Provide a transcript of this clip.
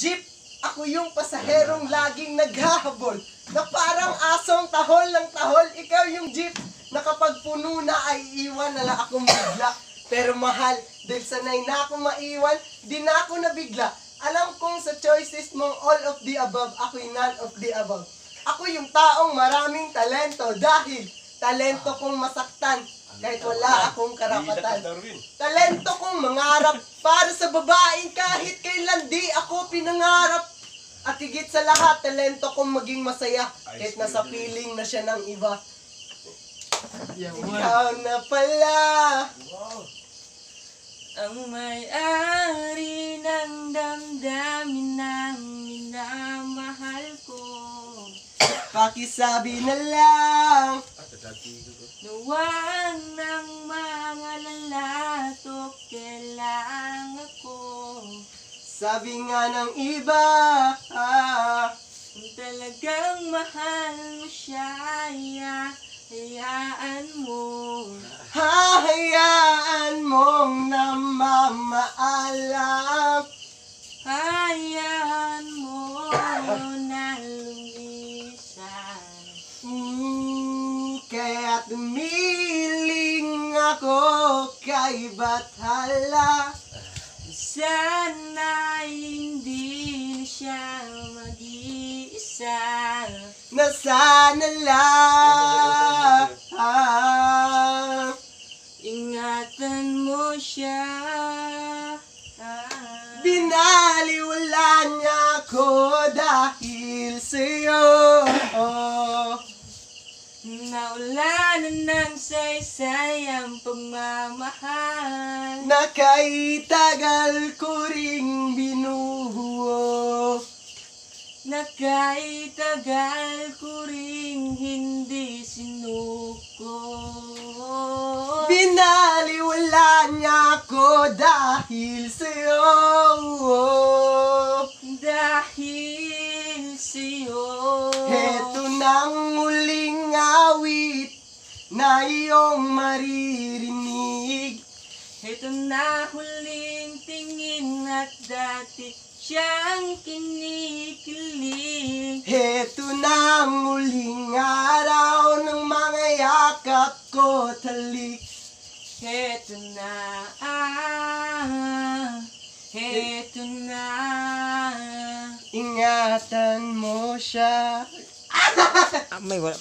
jeep. Ako yung pasaherong laging naghahabol. Na parang asong tahol ng tahol. Ikaw yung jeep. Na kapag puno na ay iwan na lang akong bigla. Pero mahal, dahil sanay na ako maiwan, di na ako nabigla. Alam kong sa choices mong all of the above, ako'y none of the above. Ako yung taong maraming talento dahil talento kong masaktan kahit wala akong karapatan. Talento kong mangarap para sa babaeng kahit kailan di ako pinangarap. At higit sa lahat, talento kong maging masaya kahit nasa piling na siya ng iba. Ikaw na pala. Ang may-ari ng damdamin ng minamahal ko Pakisabi na lang. Nawang ng mga lalatok kailang ako Sabi nga ng iba, ah, talagang mahal mo siya, haya- hayaan mo hahayaan mong namamaalam. Hayaan mo na lumisan Mm, kaya tumiling ako kay Bathala. Sana hindi na siya mag-iisa Na sana lang Ingatan mo siya. Binaliwala niya ako dahil sa'yo. Naulanan ng saysay ang pagmamahal. Na kay tagal ko ring binubuo Na kahit tagal ko ring hindi sinuko Binaliwala niya ako dahil sa'yo. Dahil sa'yo. Heto nang muling awit na iyong maririnig Ito na huling tingin at dati siyang kinikilig. Heto na ang muling araw ng mga yakap ko talik. Heto na ah, Heto na. Ingatan mo siya. Ah, may wala.